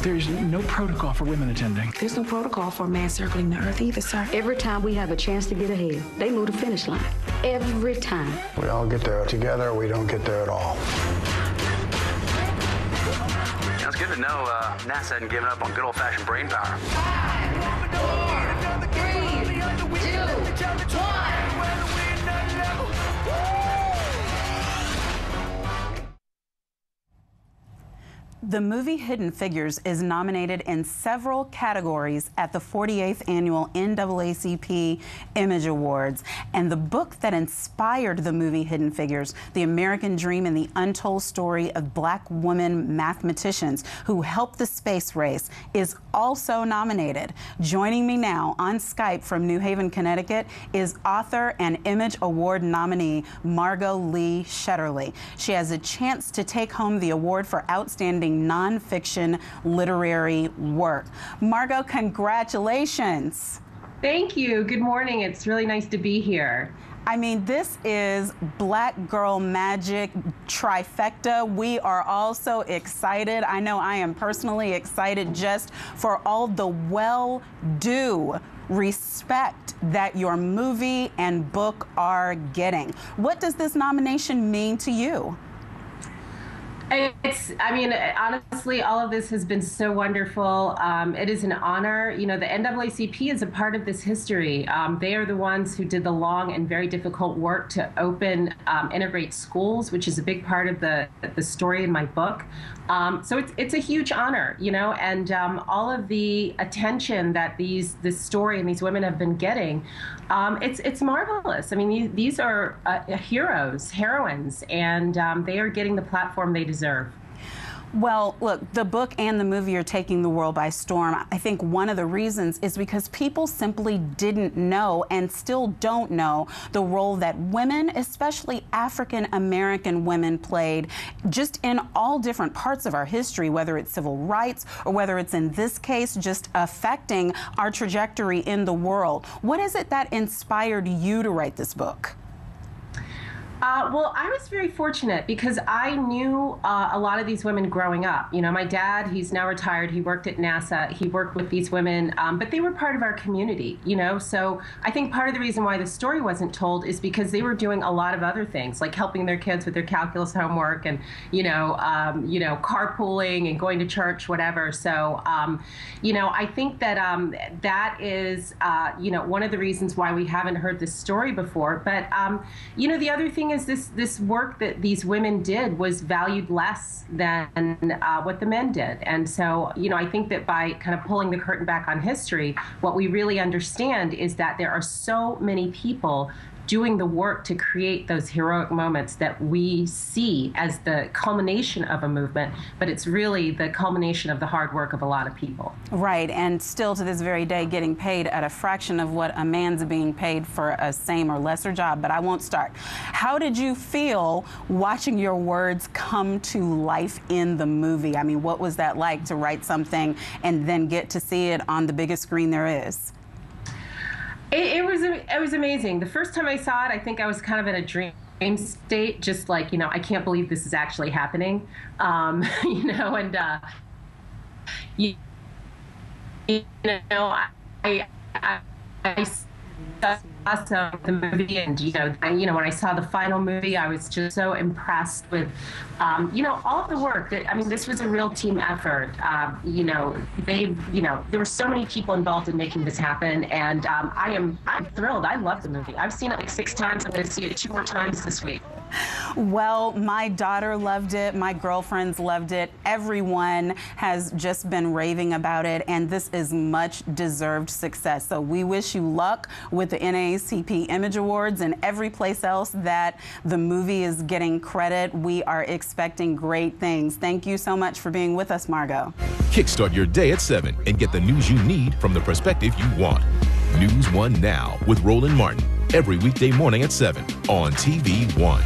There's no protocol for women attending. There's no protocol for a man circling the earth either, sir. Every time we have a chance to get ahead, they move the finish line. Every time. We all get there together, we don't get there at all. It's good to know uh, NASA hadn't given up on good old-fashioned brain power. The movie Hidden Figures is nominated in several categories at the 48th annual NAACP Image Awards. And the book that inspired the movie Hidden Figures, The American Dream and the Untold Story of Black Women Mathematicians Who Helped the Space Race, is also nominated. Joining me now on Skype from New Haven, Connecticut is author and Image Award nominee Margot Lee Shetterly. She has a chance to take home the award for Outstanding nonfiction literary work. Margot, congratulations. Thank you. Good morning. It's really nice to be here. I mean, this is Black Girl Magic trifecta. We are all so excited. I know I am personally excited just for all the well due respect that your movie and book are getting. What does this nomination mean to you? It's, I mean, honestly, all of this has been so wonderful. Um, it is an honor. You know, the NAACP is a part of this history. Um, they are the ones who did the long and very difficult work to open um, integrate schools, which is a big part of the the story in my book. Um, so it's it's a huge honor, you know, and um, all of the attention that these this story and these women have been getting, um, it's it's marvelous. I mean, these, these are uh, heroes, heroines, and they are getting the platform they deserve. Well, look, the book and the movie are taking the world by storm. I think one of the reasons is because people simply didn't know and still don't know the role that women, especially African American women, played just in all different parts of our history, whether it's civil rights or whether it's in this case just affecting our trajectory in the world. What is it that inspired you to write this book? Uh, well, I was very fortunate because I knew uh, a lot of these women growing up. You know, my dad, he's now retired. He worked at NASA. He worked with these women, um, but they were part of our community, you know? So I think part of the reason why the story wasn't told is because they were doing a lot of other things, like helping their kids with their calculus homework and, you know, um, you know, carpooling and going to church, whatever. So, um, you know, I think that um, that is, uh, you know, one of the reasons why we haven't heard this story before. But, um, you know, the other thing thing is this this work that these women did was valued less than uh, what the men did, and so you know I think that by kind of pulling the curtain back on history, what we really understand is that there are so many people doing the work to create those heroic moments that we see as the culmination of a movement, but it's really the culmination of the hard work of a lot of people. Right, and still to this very day getting paid at a fraction of what a man's being paid for a same or lesser job, but I won't start. How did you feel watching your words come to life in the movie? I mean, what was that like to write something and then get to see it on the biggest screen there is? It, it was it was amazing. The first time I saw it, I think I was kind of in a dream state, just like you know, I can't believe this is actually happening, um, you know, and uh, you, you know, I, I, I, I awesome. The movie and you know I, you know when I saw the final movie I was just so impressed with um, you know all the work that I mean this was a real team effort. Um, you know they you know there were so many people involved in making this happen. And um, I am I'm thrilled. I love the movie. I've seen it like six times. I'm going to see it two more times this week well, my daughter loved it. My girlfriends loved it. Everyone has just been raving about it, and this is much deserved success. So we wish you luck with the NAACP Image Awards and every place else that the movie is getting credit. We are expecting great things. Thank you so much for being with us, Margot. Kickstart your day at 7 and get the news you need from the perspective you want. NewsOne Now with Roland Martin every weekday morning at 7 on TV One.